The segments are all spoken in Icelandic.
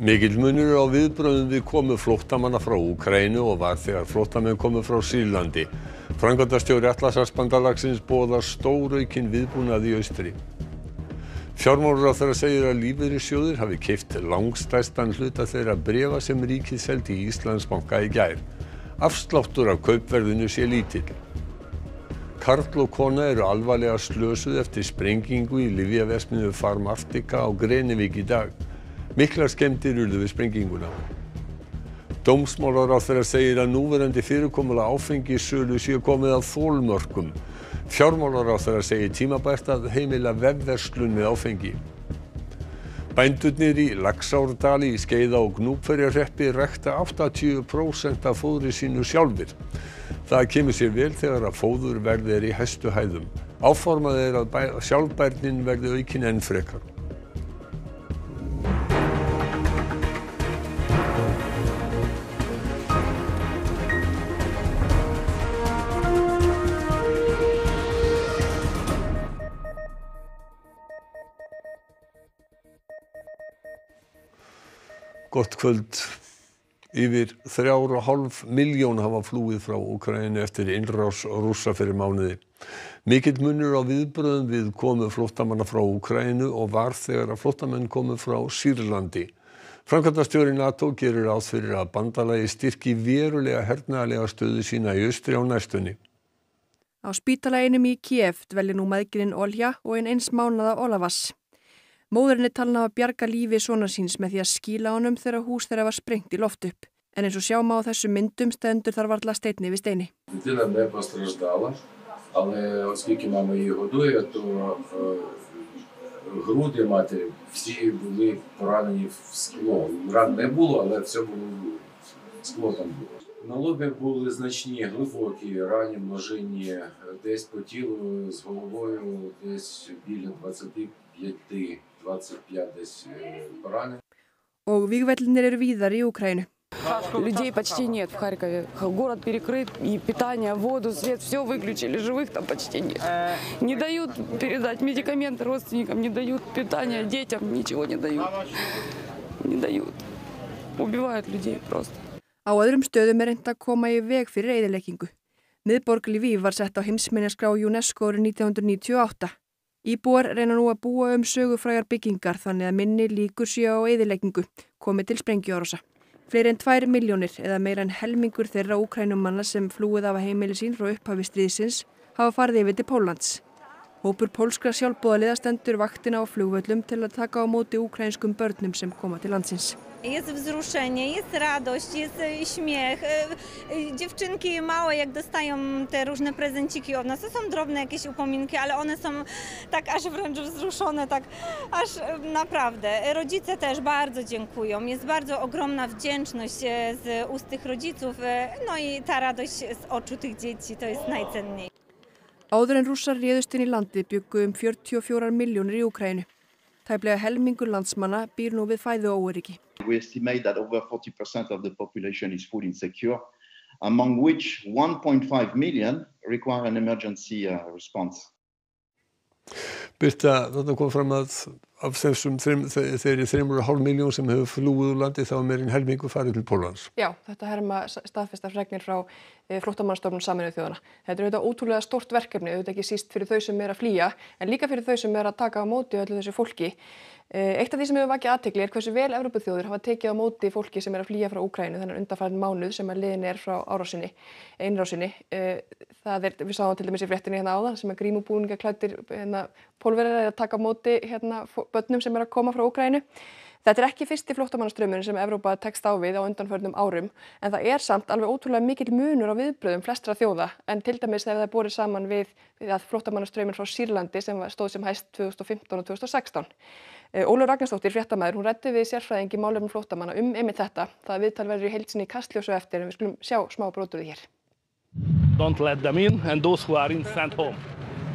Mikill munur er á viðbröðum við komu flóttamanna frá Úkrænu og var þegar flóttamenn komu frá Sýrlandi. Framkvæmdastjóri Atlasarspandalagsins boðar stóraukin viðbúnað í austri. Fjármálaráðherra segir að lífeyrissjóðir hafi keypt langstærstan hluta þeirra bréfa sem ríkið seldi í Íslandsbanka í gær. Afsláttur af kaupverðinu sé lítill. Karl og kona eru alvarlega slösuð eftir sprengingu í Livjaversmiðju Farm-Artika á Grenivík í dag. Miklar skemmdir urðu við sprenginguna. Dómsmálaráðherra segir að núverandi fyrirkomulag áfengissölu sé komið að þólmörkum. Fjármálaráðherra segir tímabært að heimila vefverslun með áfengi. Bændurnir í Laxárdali í Skeiða og Gnúpverjarhreppi rækta 80% af fóðri sínu sjálfir. Það kemur sér vel þegar að fóðurverð er í hæstu hæðum. Áformað er að sjálfbærnin verði aukin enn frekar. Gott kvöld. Yfir þrjár og hálf miljón hafa flúið frá Úkraínu eftir innrás rússa fyrir mánuði. Mikill munur á viðbröðum við komu flóttamanna frá Úkraínu og var þegar að flóttamenn komu frá Sýrlandi. Framkvæmdastjóri NATO gerir áð fyrir að bandalagi styrki verulega hernaðlega stöðu sína í austri á næstunni. Á spítalaginum í Kiev dvelji nú maðgirinn Olja og einn eins mánaða Olavass Móðurinn er talin að bjarga lífi svona síns með því að skíla honum þegar hús þeirra var sprengt í loft upp. En eins og sjá má á þessu myndum stendur þar varla steitni við steini. Дитина не постраждала, але оскільки мама її годує, то е, груди матері всі були поранені в скло. Ран не було, але все було скло там було. На лобі були значні глибокі рані множинні десь по тілу з головою, десь біля 25-25 десь е, поранень. Og vígvellinir eru víðar í Úkrænu. Людей почти нет в Харькове. Город перекрыт, и питание, воду, свет, все выключили, живых там почти нет. Не дают передать медикаменты родственникам, не дают питание детям, ничего не дают. Не дают. Убивают людей просто. Á öðrum stöðum er reynd að koma í veg fyrir eðileggingu. Miðborg Lviv var sett á heimsminjaskrá UNESCO árið 1998. Íbúar reyna nú að búa um sögufrægar byggingar þannig að minni líkur séu á eðileggingu, komið til sprengjuárosa. Fleiri en tvær miljónir eða meira en helmingur þeirra úkrænumanna sem flúið af heimili sín frá upphafi stríðsins hafa farið yfir til Póllands. Hópur pólskra sjálfbóðaliða stendur vaktina á flugvöllum til að taka á móti úkrænskum börnum sem koma til landsins. Jest wzruszenie, jest radość, jest e, śmiech. E, e, Dziewczynki małe, jak dostają te różne prezenciki od nas, to są drobne jakieś upominki, ale one są tak aż wręcz wzruszone, tak aż naprawdę. Rodzice też bardzo dziękują. Jest bardzo ogromna wdzięczność z ust tych rodziców, no i ta radość z oczu tych dzieci to jest najcenniejsze. Áður en rússar réðust inn í landi byggu um 44 miljónir í Úkrænu. Tæplega helmingur landsmanna býr nú við. We estimate that over 40% of the population is food insecure, among which 1.5 million require an emergency uh, response. Birta, þetta kom fram að af þessum þreim, þe- þeirri þreimur og hálf miljón sem hefur flúið úr landi þá er meirinn helmingu farið til Pólans. Já, þetta herma staðfesta fregnir frá e, flóttamannstofnun saminuð þjóðana. Þetta er auðvitað ótrúlega stort verkefni, auðvitað ekki síst fyrir þau sem er að flýja, en líka fyrir þau sem er að taka á móti öllu þessu fólki. E, eitt af því sem hefur vakið aðtekli er hversu vel Evrópuþjóður hafa tekið á móti fólki sem er að flýja frá Úkrænu, þennan undanfæðin mánuð sem að liðin er frá árásinni, einrásinni. E, það er, við sáum til dæmis í fréttinni hérna áðan sem að grímubúninga klættir hérna, pólverið er að taka á móti hérna, börnum sem er að koma frá Úkrænu. Þetta er ekki fyrsti flóttamannaströmmun sem Evrópa tekst á við á undanförnum árum en það er samt alveg ótrúlega mikill munur á viðbröðum flestra þjóða en til dæmis þegar það er borið saman við, við flóttamannaströmmun frá Sýrlandi sem stóð sem hæst 2015 og 2016. Eh, Ólöf Ragnarsdóttir, fréttamaður, hún rætti við sérfræðingi málefnum flóttamanna um einmitt þetta. Það viðtal verður í heilsinni kastljósu eftir en við skulum sjá smá brotur hér. don't let them in and those who are in sent home.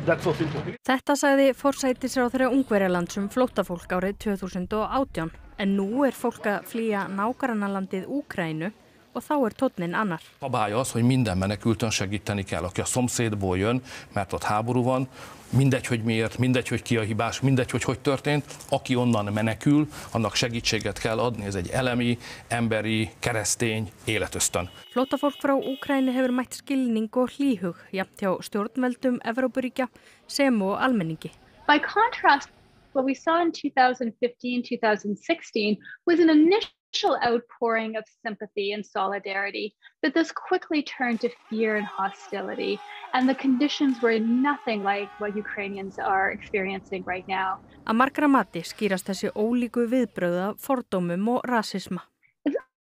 That's so simple. Þetta sagði forsætisráðherra Ungverjalands um flóttafólk árið 2018 en nú er fólk að flýja nágrannalandið Úkrænu og þá er tónnin annar. Szabály az, hogy minden menekültön segíteni kell, aki a szomszédból jön, mert ott háború van, mindegy, hogy miért, mindegy, hogy ki a hibás, mindegy, hogy hogy történt, aki onnan menekül, annak segítséget kell adni, ez egy elemi, emberi, keresztény életösztön. Flóttafólk frá Úkræni hefur mætt skilning og hlýhug, jafnt hjá stjórnveldum Evrópuríkja sem og almenningi. By contrast, what we saw in 2015-2016 was an initial outpouring of sympathy and solidarity, but this quickly turned to fear and hostility, and the conditions were nothing like what Ukrainians are experiencing right now. Að margra mati skýrast þessi ólíku viðbröða, fordómum og rasisma.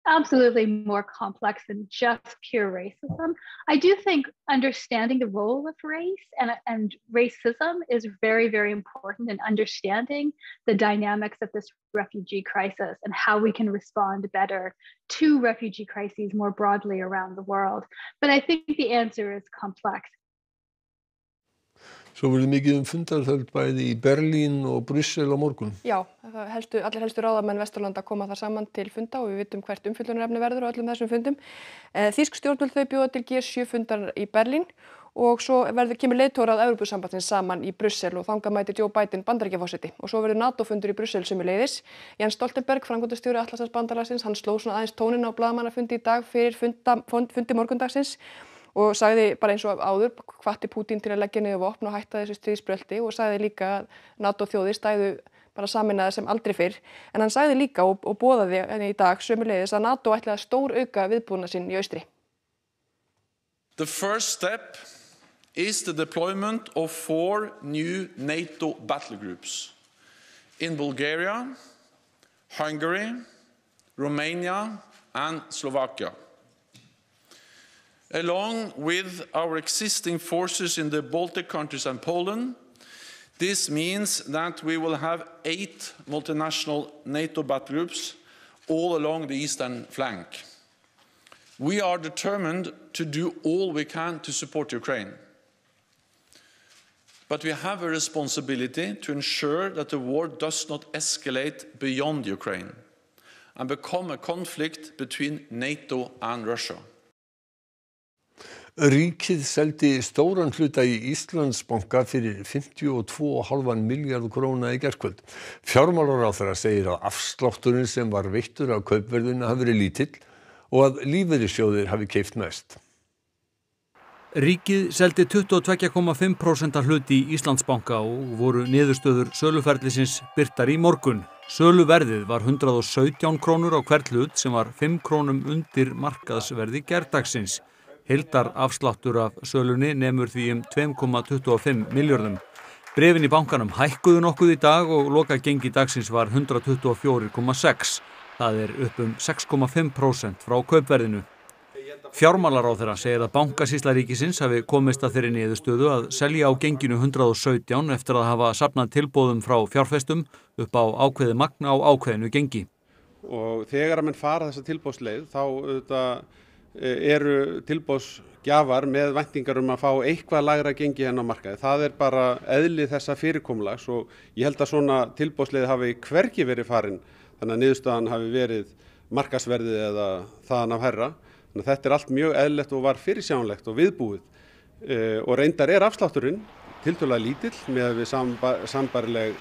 Absolutely more complex than just pure racism. I do think understanding the role of race and, and racism is very, very important in understanding the dynamics of this refugee crisis and how we can respond better to refugee crises more broadly around the world. But I think the answer is complex. Svo verður mikið um fundarþöld bæði í Berlín og Bryssel á morgun. Já, helstu, allir helstu ráðamenn Vesturlanda koma þar saman til funda og við vitum hvert umfyllunarefni verður á öllum þessum fundum. Eh, Þísk stjórnvöld þau bjóða til G7 fundar í Berlín og svo verður kemur leiðtórað Európusambatsins saman í Bryssel og þanga mæti Joe Biden bandarækjafósiti og svo verður NATO-fundur í Bryssel sem er leiðis. Jens Stoltenberg, frangotastjóri Atlasars bandalagsins, hann sló svona aðeins tónin á bladamannafundi í dag fyrir funda, fundi morgundagsins og sagði bara eins og áður hvati Pútín til að leggja niður vopn og hætta þessu stríðsbröldi og sagði líka að NATO þjóðir stæðu bara saminnaði sem aldrei fyrr en hann sagði líka og, og bóðaði henni í dag sömulegis að NATO ætlaði að stór auka viðbúna sinn í austri. The first step is the deployment of four new NATO battle groups in Bulgaria, Hungary, Romania and Slovakia. Along with our existing forces in the Baltic countries and Poland, this means that we will have eight multinational NATO battle groups all along the eastern flank. We are determined to do all we can to support Ukraine. But we have a responsibility to ensure that the war does not escalate beyond Ukraine and become a conflict between NATO and Russia. Ríkið seldi stóran hluta í Íslandsbanka fyrir 52,5 miljard króna í gerkvöld. Fjármálaráþara segir að afslátturinn sem var veittur af kaupverðinu hafi verið lítill og að lífeyrissjóðir hafi keift mest. Ríkið seldi 22,5% hluti í Íslandsbanka og voru niðurstöður söluferðlisins byrtar í morgun. Söluverðið var 117 krónur á hvert hlut sem var 5 krónum undir markaðsverði gerdagsins. Hildar afsláttur af sölunni nemur því um 2,25 miljardum. Brefin í bankanum hækkuðu nokkuð í dag og loka gengi dagsins var 124,6. Það er upp um 6,5% frá kaupverðinu. Fjármálaráþeira segir að bankasísla ríkisins hafi komist að þeirri niðurstöðu að selja á genginu 117 eftir að hafa sapnað tilbóðum frá fjárfestum upp á ákveði magna á ákveðinu gengi. Og þegar að mann fara þessa tilbóðsleið þá auðvitað eru tilbóðsgjafar með væntingar um að fá eitthvað lagra gengi henn á markaði. Það er bara eðli þessa fyrirkomlags og ég held að svona tilbóðsleið hafi hverki verið farin þannig að niðurstaðan hafi verið markasverðið eða þaðan af herra. Þannig að þetta er allt mjög eðlilegt og var fyrirsjánlegt og viðbúið og reyndar er afslátturinn tildulega lítill með við sambarileg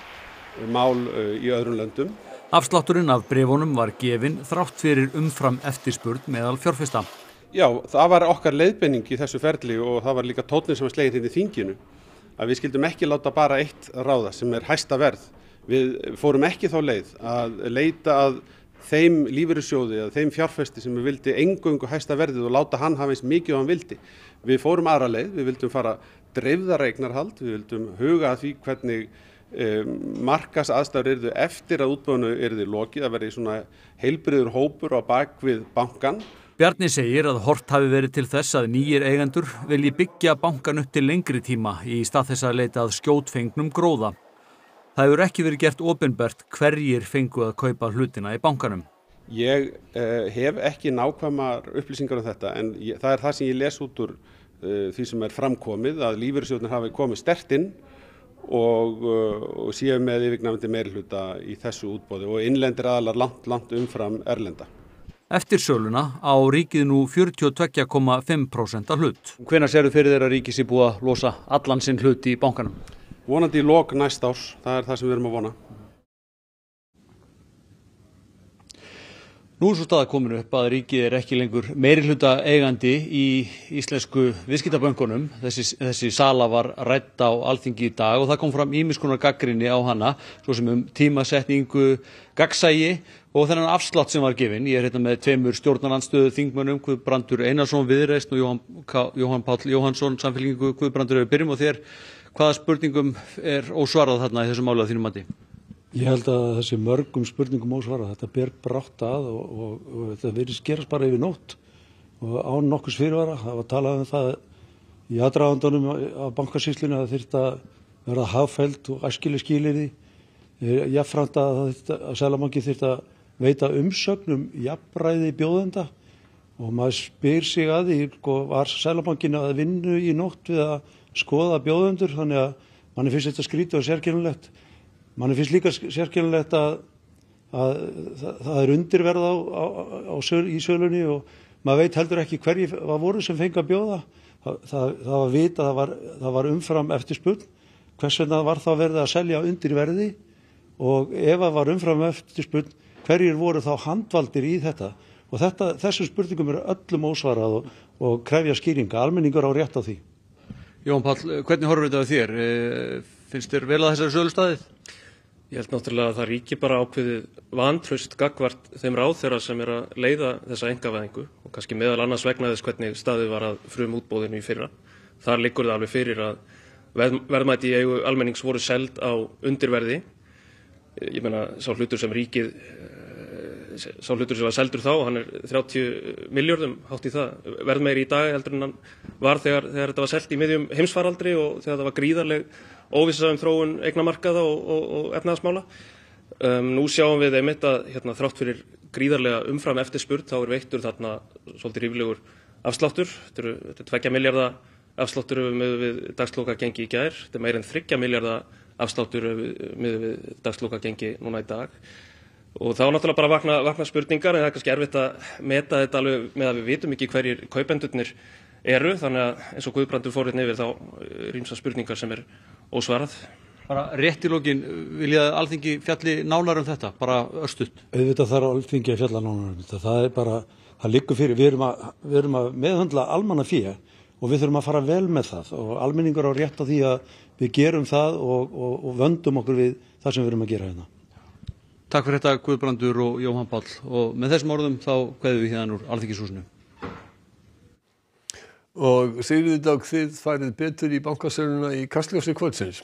mál í öðrum löndum. Afslátturinn af brefunum var gefin þrátt fyrir umfram eftirspurn meðal fjárfesta. Já, það var okkar leiðbenning í þessu ferli og það var líka tónin sem var slegin hérna í þinginu að við skildum ekki láta bara eitt ráða sem er hæsta verð. Við fórum ekki þá leið að leita að þeim lífeyrissjóði eða þeim fjárfesti sem við vildi engöngu hæsta verðið og láta hann hafa eins mikið og hann vildi. Við fórum aðra leið, við vildum fara dreifðareignarhald, við vildum huga að því hvernig um, markas aðstæður eru eftir að útböðinu eru lokið að verði svona heilbriður hópur á bakvið bankan Bjarni segir að hort hafi verið til þess að nýjir eigendur vilji byggja bankan upp til lengri tíma í stað þess að leita að skjótfengnum gróða. Það hefur ekki verið gert ofinbert hverjir fengu að kaupa hlutina í bankanum. Ég uh, hef ekki nákvæmar upplýsingar um þetta en ég, það er það sem ég les út úr uh, því sem er framkomið að lífeyrissjóðnir hafi komið stertinn og, uh, og séu með yfirgnafandi meirhluta í þessu útbóði og innlendir aðalar langt, langt umfram erlenda. Eftir söluna á ríkið nú 42,5% hlut. Hvenær séru fyrir þeirra ríkið sér búið að losa allan sinn hlut í bankanum? vonandi í lok næst árs, það er það sem við erum að vona. Nú er svo staða komin upp að ríkið er ekki lengur meiri hluta eigandi í íslensku viðskiptaböngunum. Þessi, þessi sala var rætt á alþingi í dag og það kom fram ímiskonar gaggrinni á hana, svo sem um tímasetningu, gagsægi og þennan afslátt sem var gefinn. Ég er hérna með tveimur stjórnarlandstöðu þingmönnum, Guðbrandur Einarsson viðreist og Jóhann, Jóhann Páll Jóhannsson samfélgingu. Guðbrandur, byrjum á þér. Hvaða spurningum er ósvarað þarna í þessu máli á þínum mati? Ég held að þessi mörgum spurningum ósvarað, þetta ber brátt að og, og, og þetta verið skerast bara yfir nótt og án nokkus fyrirvara. Það var talað um það í aðdragandunum á bankasýslinu að þetta verða hafælt og æskileg skiliði. Jáfnframt að, að Sælamangi þurft að veita umsögnum jafnræði bjóðenda og maður spyr sig að því, sko, var Sælamankin að vinna í nótt við að skoða bjóðendur þannig að manni finnst þetta skrítið og sérkennulegt manni finnst líka sérkennulegt að, að það, það er undirverð á, á, á, í sölunni og maður veit heldur ekki hverji var voru sem fengi að bjóða. Það, það, það var vita, það var, var umfram eftir spurn hvers vegna var það verið að selja undirverði? Og ef það var umfram eftir spurn hverjir voru þá handvaldir í þetta? Og þetta, þessum spurningum eru öllum ósvarað og, og krefja skýringa, almenningur á rétt á því. Jón Pall, hvernig horfur þetta á þér? Finnst þér vel að þessari sölu staðið? Ég held náttúrulega að það ríki bara ákveðið vantraust gagvart þeim ráð þeirra sem er að leiða þessa engavæðingu og kannski meðal annars vegna þess hvernig staðið var að frum útbóðinu í fyrra. Þar liggur það alveg fyrir að verðmæti í eigu almennings voru seld á undirverði. Ég menna sá hlutur sem ríkið, sá hlutur sem var seldur þá, hann er 30 miljardum hátt í það. Verðmeiri í dag heldur en hann var þegar, þegar þetta var seldt í miðjum heimsfaraldri og þegar það var gríðarleg óvissa um þróun eignamarkaða og, og, og efnaðasmála. Um, nú sjáum við einmitt að hérna, þrátt fyrir gríðarlega umfram eftirspurð þá er veittur þarna svolítið ríflegur afsláttur. Þetta þetta er 2 miljardar afsláttur með við dagsloka gengi í gær. Þetta er meir en 3 miljardar afsláttur með við dagsloka gengi núna í dag. Og þá náttúrulega bara vakna, vakna spurningar en það er kannski erfitt að meta þetta alveg með að við vitum ekki hverjir kaupendurnir eru þannig að eins og Guðbrandur fór hérna yfir þá rýmsa spurningar sem er ósvarað. Bara rétt í lókin, vilja alþingi fjalli nálar um þetta, bara östutt? Auðvitað þarf alþingi að fjalla nálar um þetta, það er bara, það liggur fyrir, við erum að, við erum að meðhandla almanna fíja og við þurfum að fara vel með það og almenningur á rétt á því að við gerum það og, og, og vöndum okkur við það sem við erum að gera hérna. Takk fyrir þetta Guðbrandur og Jóhann Pál og með þessum orðum þá kveðum við hérna úr alþingisúsinu. Og Sigriði Dag, þið færið betur í bankasöluna í Kastljósi kvöldsins.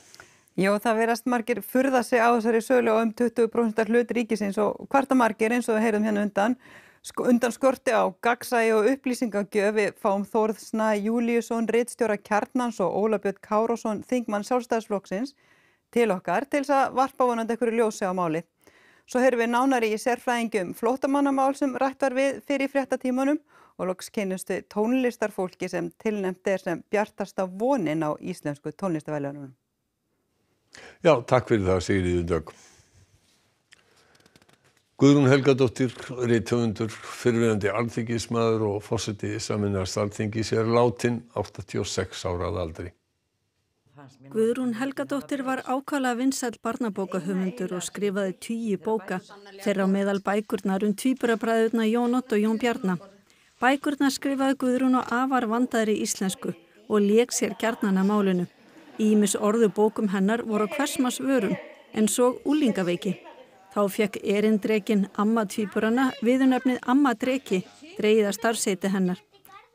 Já, það verast margir furða sig á þessari sölu og um 20% hlut ríkisins og hvarta margir eins og við heyrum hérna undan, sko, undan skorti á gagsægi og upplýsingagjöf við fáum Þórðsna Júliusson, Ritstjóra Kjarnans og Óla Björn Károsson, Þingmann Sjálfstæðsflokksins til okkar til þess að varpa vonandi einhverju ljósi á máli. Svo heyrum við nánari í sérfræðingum flótamannamál sem rætt var við fyrir fréttatímanum og loks kynnustu tónlistarfólki sem tilnæmt er sem bjartasta vonin á íslensku tónlistavæljunum. Já, takk fyrir það Sigriður Dögg. Guðrún Helgadóttir, reytöfundur, fyrirverandi alþingismæður og fórseti saminast alþingis er látin 86 árað aldri. Guðrún Helgadóttir var ákala vinsæl barnabókahöfundur og skrifaði tíu bóka þeirra á meðal bækurnar um tvíburabræðurna Jón Ott og Jón Bjarnar. Bækurnar skrifaði Guðrún á afar vandaðri íslensku og leik sér kjarnana málinu. Ímis orðu bókum hennar voru hversmas vörum en svo úlingaveiki. Þá fekk erindrekin Amma tvíburana viðunöfnið Amma dreki, dreiða starfseiti hennar.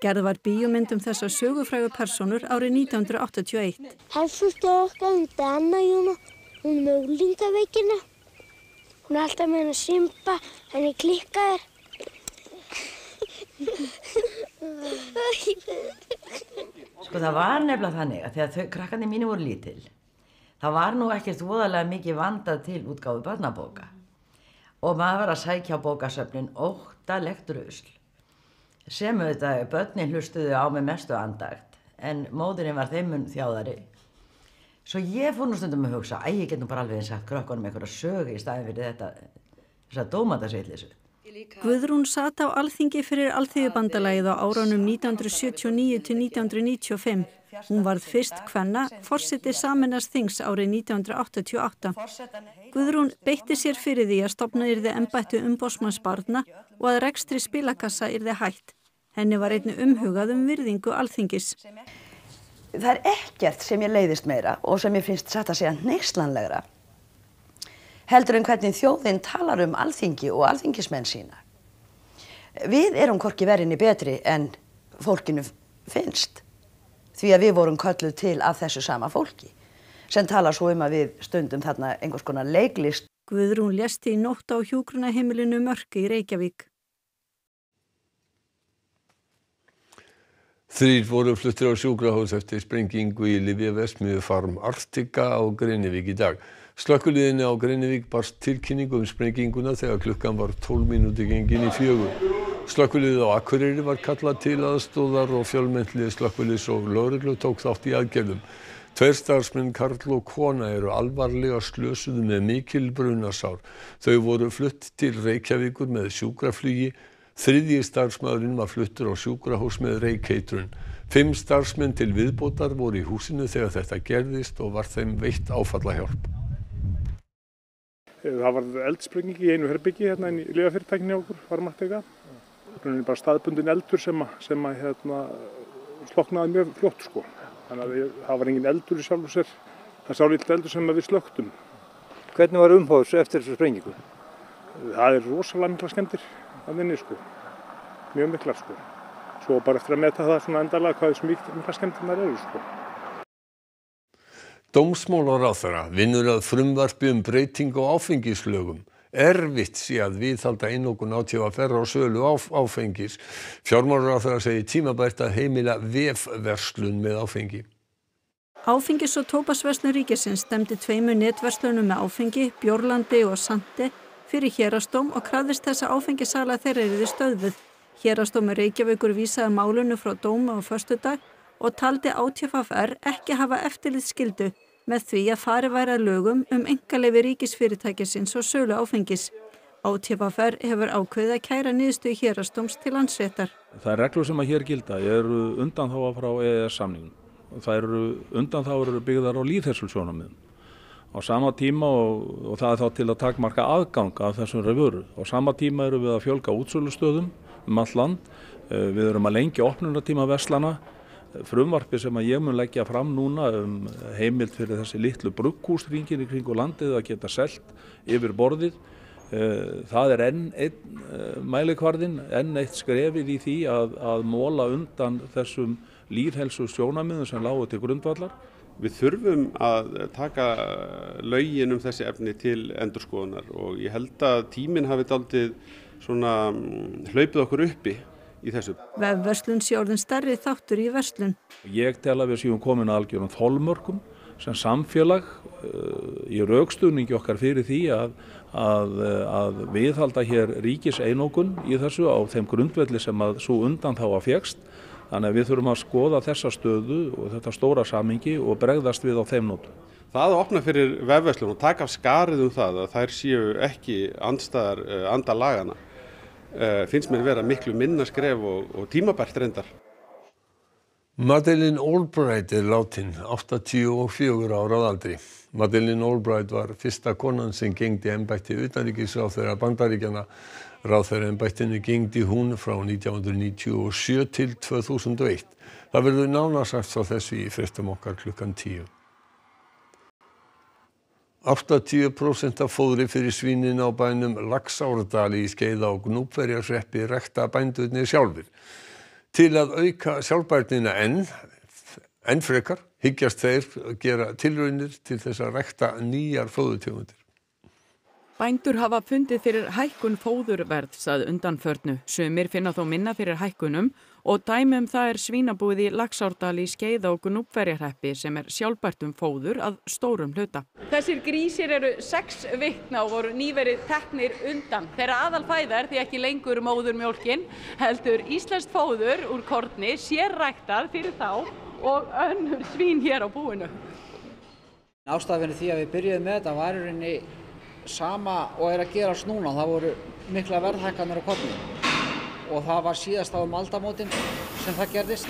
Gerð var bíómyndum þessar sögufrægu personur árið 1981. Helsustu okkar, er Anna Jóna, hún er með úlingaveikina. Hún er alltaf með henn að simpa, henni klikkaðir. Sko það var nefnilega þannig að þegar krakkandi mínu voru lítil, það var nú ekkert voðalega mikið vandað til útgáfu barnabóka og maður var að sækja á bókasöfnin óttalegt rusl sem auðvitað börnin hlustuðu á með mestu andagt en móðurinn var þeimun þjáðari. Svo ég fór nú stundum að hugsa, æg, ég get nú bara alveg sagt krökkunum eitthvað sögu í staðin fyrir þetta, þess að dómatasveitlisu. Guðrún sat á alþingi fyrir alþýðubandalagið á árunum 1979 til 1995 Hún varð fyrst hvenna fórseti saminast þings árið 1988. Guðrún beitti sér fyrir því að stopna yrði embættu umbósmannsbarna og að rekstri spilakassa yrði hætt. Henni var einni umhugað um virðingu alþingis. Það er ekkert sem ég leiðist meira og sem ég finnst satt að segja neyslanlegra heldur en hvernig þjóðin talar um alþingi og alþingismenn sína. Við erum korki verinni betri en fólkinu finnst því að við vorum kölluð til af þessu sama fólki sem talar svo um að við stundum þarna einhvers konar leiklist. Guðrún lesti í nótt á hjúgrunahimilinu Mörki í Reykjavík. Þrýr voru fluttir á sjúkrahús eftir sprengingu í Livia Vesmiðu farm Artika á Greinivík í dag. Slökkuliðinni á Greinivík barst tilkynningu um sprenginguna þegar klukkan var 12 mínúti gengin í fjögur. Slökkuliðið á Akureyri var kallað til aðstóðar og fjölmenntlið slökkuliðs og lögreglu tók þátt í aðgerðum. Tveir starfsmenn Karl og Kona eru alvarlega slösuðu með mikil brunasár. Þau voru flutt til Reykjavíkur með sjúkraflugi. Þriðji starfsmæðurinn var fluttur á sjúkrahús með reykeitrun. Fimm starfsmenn til viðbótar voru í húsinu þegar þetta gerðist og var þeim veitt áfallahjálp. Það var eldsprengingi í einu herbyggi hérna í liðafyrirtækni okkur, varmartega. Bara staðbundin eldur sem, sem að, hérna, sloknaði mjög fljótt sko. Þannig að við, það var engin eldur í sjálf og sér. Það sá lítið eldur sem við slöktum. Hvernig var umhóðs eftir þessu sprengingu? Það er rosalega mikla skemmtir að vinni sko. Mjög mikla sko. Svo bara eftir að meta það svona endalega hvað þessu mikla skemmtir það eru sko. Dómsmálaráðherra vinnur að frumvarpi um breytingu á áfengislögum. Erfitt sé að viðhalda einokun átífaferra og sölu áf áfengis. Fjármálaráðherra segir tímabært að heimila vefverslun með áfengi. Áfengis- og tópasverslun ríkisins stemdi tveimu netverslunum með áfengi, Bjórlandi og Sandi fyrir hérastóm og krafðist þess að áfengisala þeirra eruði stöðvuð. Hérastómi Reykjavíkur vísaði málunu frá dóma á förstudag og taldi átífafr ekki hafa eftirlit skildu með því að fari væri að lögum um engaleifi ríkisfyrirtækisins og sölu áfengis. ÁTFR hefur ákveðið að kæra niðurstu hérastóms til landsréttar. Það er reglur sem að hér gilda eru undan þá að frá EES samningum. Það eru undan þá eru byggðar á líðhersulsjónamiðum. Á sama tíma og, og það er þá til að takmarka aðgang af þessum revöru. Á sama tíma eru við að fjölga útsölustöðum um all land. Við erum að lengja opnunartíma verslana frumvarpi sem ég mun leggja fram núna um heimild fyrir þessi litlu brugghúsringin í kringu landið að geta selt yfir borðið. Það er enn einn mælikvarðin, enn eitt skrefið í því að, að móla undan þessum líðhelsu sjónamiðum sem lágu til grundvallar. Við þurfum að taka lögin um þessi efni til endurskoðunar og ég held að tíminn hafi daldið svona hlaupið okkur uppi í þessu. Vefverslun sé orðin stærri þáttur í verslun. Ég tel að við séum komin að algjörum þólmörkum sem samfélag uh, í raukstuðningi okkar fyrir því að, að, að viðhalda hér ríkis einókun í þessu á þeim grundvelli sem að svo undan þá að fjekst. Þannig að við þurfum að skoða þessa stöðu og þetta stóra samingi og bregðast við á þeim nótum. Það að opna fyrir vefverslun og taka af skarið um það að þær séu ekki andstæðar uh, anda lagana uh, finnst mér vera miklu minna skref og, og tímabært reyndar. Madeleine Albright er látin 84 ára á aldri. Madeleine Albright var fyrsta konan sem gengdi embætti utanríkisráþeirra bandaríkjana. Ráþeirra embættinu gengdi hún frá 1997 til 2001. Það verður nánasagt frá þessu í fyrstum okkar klukkan 10. 80% af fóðri fyrir svínin á bænum Laxárdali í Skeiða og Gnúpverjarsreppi rekta bændurnir sjálfur. Til að auka sjálfbærnina enn, enn frekar, hyggjast þeir gera tilraunir til þess að rekta nýjar fóðutjóðundir. Bændur hafa fundið fyrir hækkun fóðurverðs að undanförnu. Sumir finna þó minna fyrir hækkunum og dæmum það er svínabúið í Laxárdal í Skeiða og Gnúpverjarhreppi sem er sjálfbært um fóður að stórum hluta. Þessir grísir eru sex vikna og voru nýverið teknir undan. Þeirra aðal fæða er því ekki lengur móður mjólkin, heldur íslenskt fóður úr korni sérræktað fyrir þá og önnur svín hér á búinu. Ástafinu því að við byrjuðum með þetta var í rauninni sama og er að gerast núna. Það voru mikla verðhækkanir á korni og það var síðast á um aldamótin sem það gerðist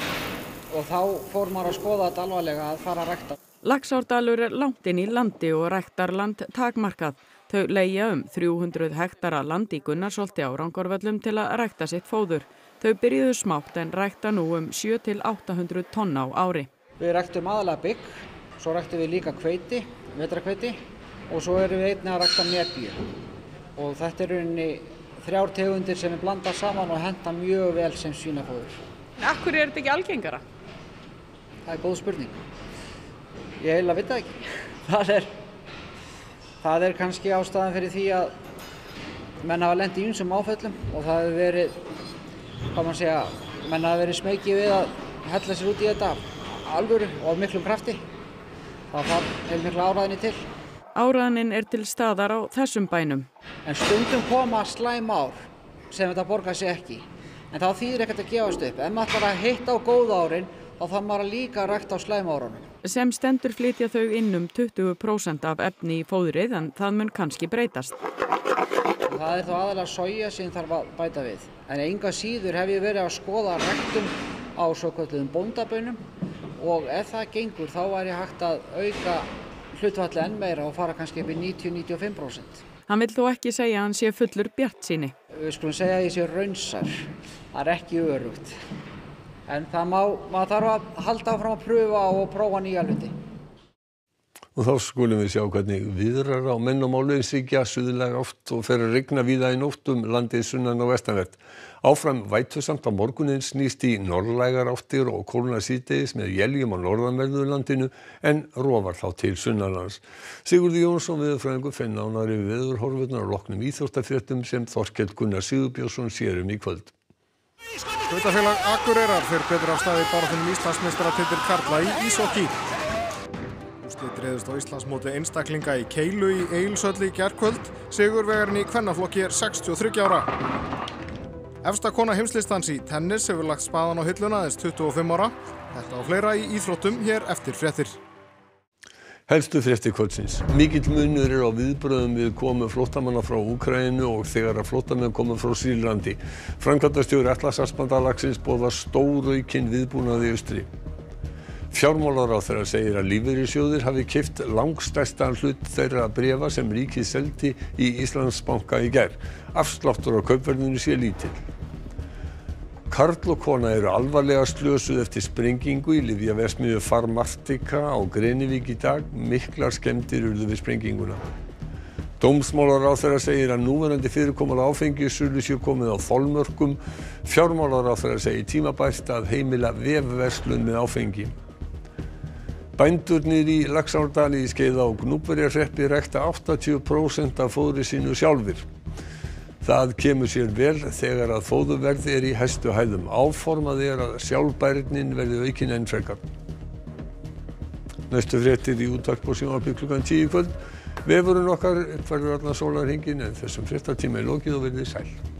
og þá fór maður að skoða þetta alvarlega að fara að rækta. Laxárdalur er langt inn í landi og ræktarland takmarkað. Þau leigja um 300 hektara land í Gunnarsholti á Rangorvöllum til að rækta sitt fóður. Þau byrjuðu smátt en rækta nú um 7-800 tonn á ári. Við ræktum aðalega bygg, svo ræktum við líka kveiti, vetrakveiti og svo erum við einnig að rækta nebju. Og þetta er rauninni þrjár tegundir sem við blanda saman og henda mjög vel sem svínafóður. Akkur er þetta ekki algengara? Það er góð spurning. Ég heila veit það ekki. Það er, það er kannski ástæðan fyrir því að menn hafa lendið í einsum áföllum og það hefur verið, hvað mann segja, menn hafa verið smekið við að hella sér út í þetta alvöru og af miklum krafti. Það þarf heil mikla áræðinni til. Áræðinin er til staðar á þessum bænum. En stundum koma slæm ár sem þetta borgar sig ekki. En þá þýðir ekkert að gefast upp. Ef maður ætlar að hitta á góð árin, þá þarf maður að líka að rækta á slæm árunum. Sem stendur flytja þau inn um 20% af efni í fóðrið en það mun kannski breytast. Það er þá aðalega soja sem þarf að bæta við. En enga síður hef ég verið að skoða ræktum á svo kvöldluðum bóndabönum og ef það gengur þá væri hægt að auka hlutvalli enn meira og fara kannski upp í 90-95%. Hann vil þó ekki segja að hann sé fullur bjart síni. Við skulum segja að ég sé raunsar. Það er ekki örugt. En það má, maður þarf að halda áfram að pröfa og prófa nýja hluti. Og þá skulum við sjá hvernig viðrar á menn og máluðin sigja suðulega oft og fer að regna víða í nótt um landið sunnan og vestanvert. Áfram vætusamt á morgunin snýst í norrlægar áttir og kóluna síðdeis með jæljum á norðanverðu landinu en rofar þá til sunnanlands. Sigurði Jónsson viðfræðingur finna ánar yfir viðurhorfurnar og loknum íþjóttafréttum sem Þorkell Gunnar Sigurbjörnsson sérum í kvöld. Hlutafélag Akureyrar fyrir betur af staði báratunum Íslandsmeistara til Karla í Ísokki. Úrslit reyðust á Íslandsmóti einstaklinga í Keilu í Eilsölli í gerðkvöld. Sigurvegarinn í kvennaflokki er 63 ára. Efsta kona heimslistans í tennis hefur lagt spaðan á hylluna aðeins 25 ára. Þetta og fleira í Íþróttum hér eftir fréttir. Helstu fréttir kvöldsins. Mikill munur er á viðbröðum við komu flóttamanna frá Úkrænu og þegar að flóttamenn komu frá Sýrlandi. Frankvæntastjóri Atlasarspandalagsins bóða stóraukinn viðbúnaði austri. Fjármálaráðherra segir að lífeyrissjóðir hafi keypt langstærsta hlut þeirra brefa sem ríkið seldi í Íslandsbanka í gær. Afsláttur á kaupverðinu sé lítill. Karl og kona eru alvarlega slösuð eftir sprengingu í Livjaversmiðu Farmatika á Grenivík í dag. Miklar skemmdir urðu við sprenginguna. Dómsmálaráþæra segir að núverandi fyrirkomulega áfengisölu sé komið á þolmörkum. Fjármálaráþæra segir tímabært að heimila vefverslun með áfengi. Bændurnir í Laxárdal í Skeiða og Gnúpverjarhreppi rekta 80% af fóðri sínu sjálfir. Það kemur sér vel þegar að fóðuverð er í hæstu hæðum. Áformað er að sjálfbærnin verði aukin enn frekar. Næstu fréttir í útvarp og sjónvarpi klukkan 10 kvöld. Vefurinn okkar verður allan sólarhingin en þessum fréttatíma er lokið og verðið sæl.